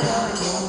I love you.